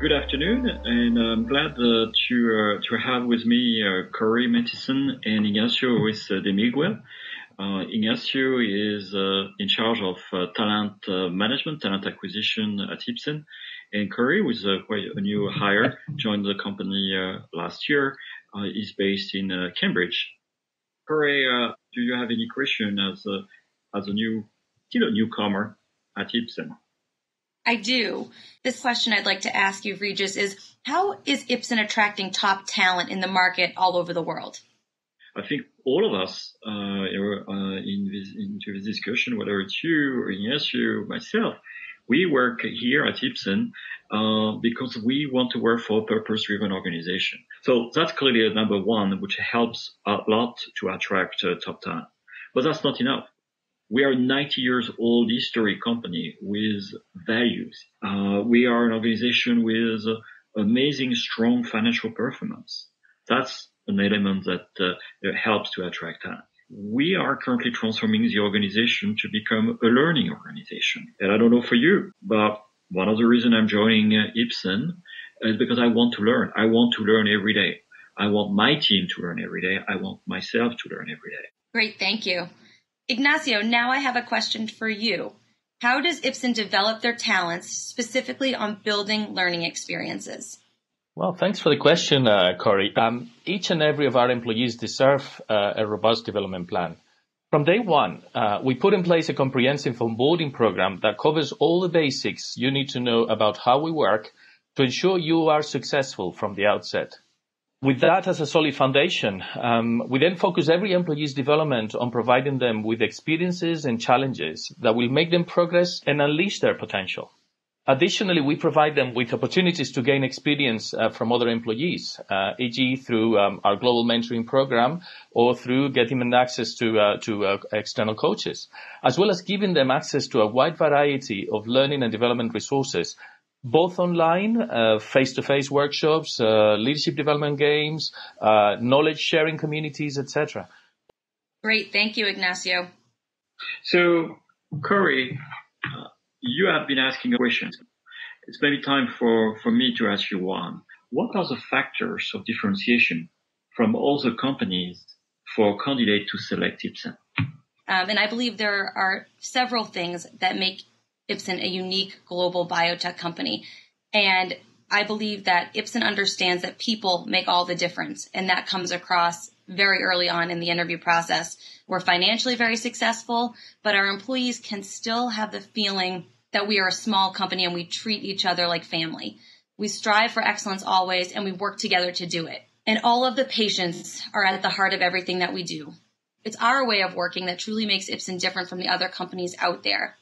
Good afternoon, and I'm glad uh, to uh, to have with me uh, Corey Mattison and Ignacio Ruiz de Miguel. Uh, Ignacio is in charge of talent management, talent acquisition at Ipsen, and Corey, who is quite a new hire, joined the company last year, is based in Cambridge. Corey, do you have any question as a as a new still a newcomer at Ipsen? I do. This question I'd like to ask you, Regis, is how is Ipsen attracting top talent in the market all over the world? I think all of us uh, uh, in this, into this discussion, whether it's you or yes, you, myself, we work here at Ipsen uh, because we want to work for a purpose-driven organization. So that's clearly number one, which helps a lot to attract uh, top talent. But that's not enough we are a 90 years old history company with values. Uh, we are an organization with amazing, strong financial performance. That's an element that uh, helps to attract talent. We are currently transforming the organization to become a learning organization. And I don't know for you, but one of the reasons I'm joining uh, Ipsen is because I want to learn. I want to learn every day. I want my team to learn every day. I want myself to learn every day. Great. Thank you. Ignacio, now I have a question for you. How does Ipsen develop their talents specifically on building learning experiences? Well, thanks for the question, uh, Corey. Um, each and every of our employees deserve uh, a robust development plan. From day one, uh, we put in place a comprehensive onboarding program that covers all the basics you need to know about how we work to ensure you are successful from the outset. With that as a solid foundation, um, we then focus every employee's development on providing them with experiences and challenges that will make them progress and unleash their potential. Additionally, we provide them with opportunities to gain experience uh, from other employees, uh, e.g. through um, our global mentoring program or through getting them access to, uh, to uh, external coaches, as well as giving them access to a wide variety of learning and development resources both online, uh, face-to-face workshops, uh, leadership development games, uh, knowledge sharing communities, etc. Great, thank you, Ignacio. So, Corey, uh, you have been asking questions. It's maybe time for, for me to ask you one. What are the factors of differentiation from other companies for a candidate to select Ipsen? Um, and I believe there are several things that make Ipsen a unique global biotech company. And I believe that Ipsen understands that people make all the difference. And that comes across very early on in the interview process. We're financially very successful, but our employees can still have the feeling that we are a small company and we treat each other like family. We strive for excellence always and we work together to do it. And all of the patients are at the heart of everything that we do. It's our way of working that truly makes Ipsen different from the other companies out there.